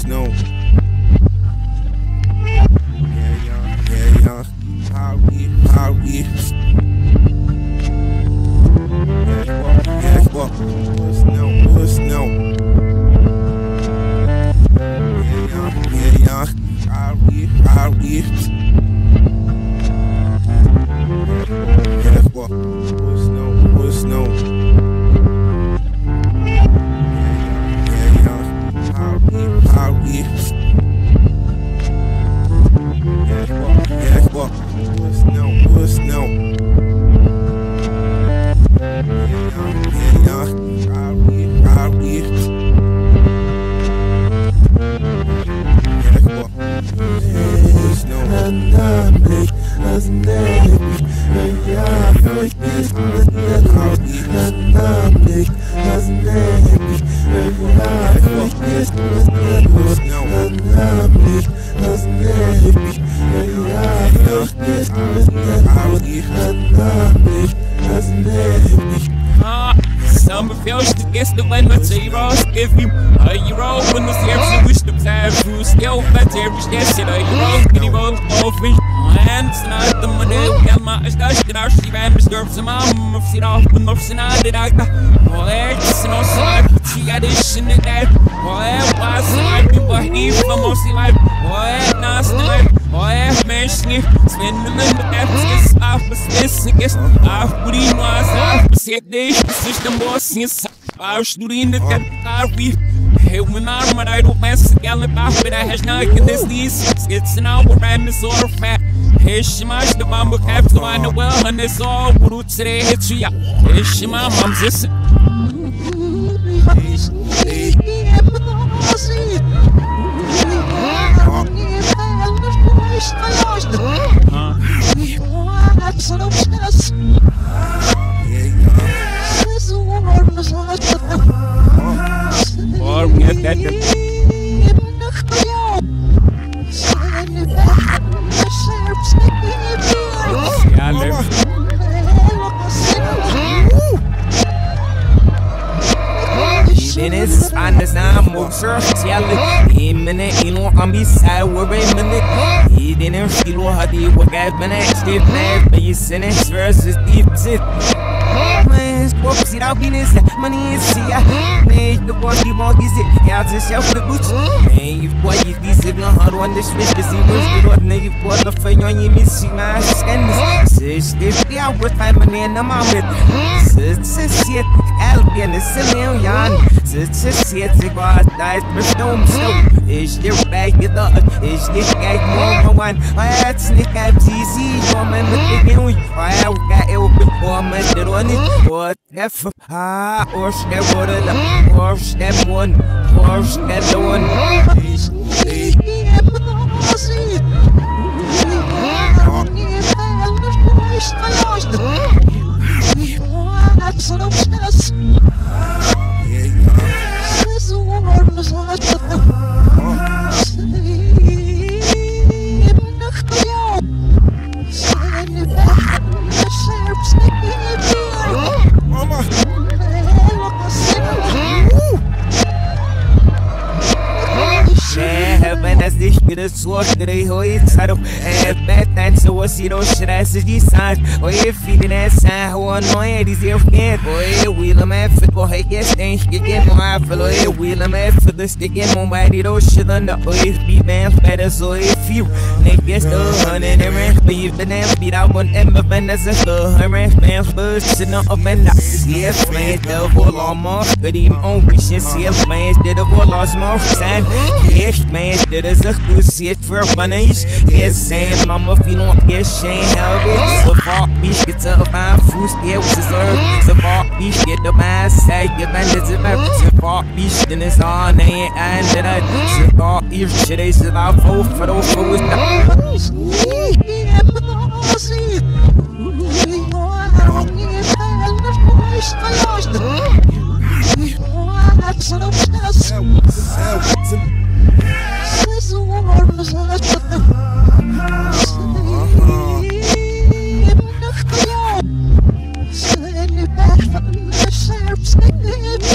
snow. Yeah, yeah, yeah, yeah. How we, how we. Yeah, yeah, snow. Yeah, yeah, yeah, yeah. How we, how we. Some feels to guess the one that's a ross give you a euro when the you wish to have through still but every step shit a euro can you roll off me hands not the money can my stash that our she ran Mr. some mom of sit off when of I did I got well it's no slide she got this shit in that well it was like people he from mostly like well not still well man sniff spend the off set day system boss since I was doing the that we Hey, when I'm I don't mess again about but I has not get this these it's an hour and it's all fat. Hey, Shimash, the bomb have to find the well, and it's all Guru today. Hits you. Hey, Shima, mom's this. Or Dennis anasam mokser siali himene ino ambi sai wore mene he didn't feel hadi wagat mene stiff man but you sene versus deep sit. Spoke sit out in his money is see Man, the boy you won't get it Yeah, just shelf the boots you boy you the switch to see what's the what nigga boy the fire on you miss you man scandals Sis, this with time and then I'm out with Sis, sis, shit Albion is a million. Sis, sis, shit Sig var nice med stum stum Ich dir back it up Ich dir gag one. I had sneak at TC Woman with the game I have got it open for me The one it What F Ha Or step one Or step one Or step one. These signs. Or if feeding that sign, who annoying these ill can't. Boy, wheel a man for go hey, yes, things you get more fellow. Wheel a man for the stick and nobody those shit under. Or if be man better, so if you niggas the hundred and rent, leave the damn beat out one and as a the hundred man first sitting up and I see a man, the whole armor. Good even on see a man, did a whole lost more time. Yes, man, dit is een voor wanneer Yes, zijn mama film yes, shame help it So far, bitch, get to my food, yeah, what's the serve So far, bitch, get the man, say, get my little man So far, bitch, then it's all name and then I So far, if shit is four for those fools Shut up.